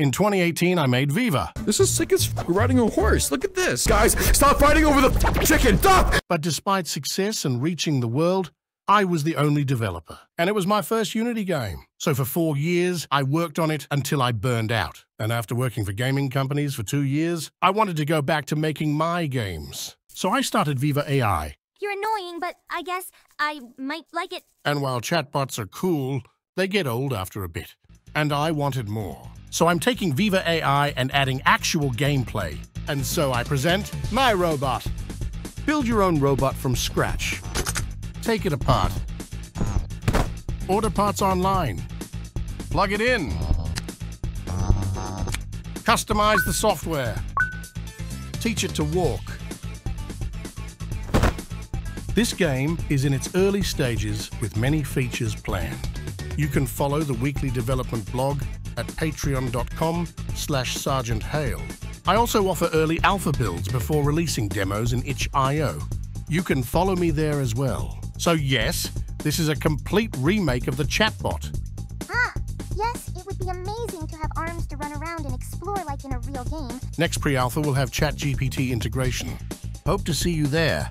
In 2018, I made Viva. This is sick as f- riding a horse. Look at this. Guys, stop fighting over the f- chicken. Stop! But despite success and reaching the world, I was the only developer. And it was my first Unity game. So for four years, I worked on it until I burned out. And after working for gaming companies for two years, I wanted to go back to making my games. So I started Viva AI. You're annoying, but I guess I might like it. And while chatbots are cool, they get old after a bit. And I wanted more. So I'm taking Viva AI and adding actual gameplay. And so I present my robot. Build your own robot from scratch. Take it apart. Order parts online. Plug it in. Customize the software. Teach it to walk. This game is in its early stages with many features planned. You can follow the weekly development blog at patreon.com slash Sergeant Hale. I also offer early alpha builds before releasing demos in itch.io. You can follow me there as well. So yes, this is a complete remake of the chatbot. Ah, yes, it would be amazing to have arms to run around and explore like in a real game. Next pre-alpha will have ChatGPT integration. Hope to see you there.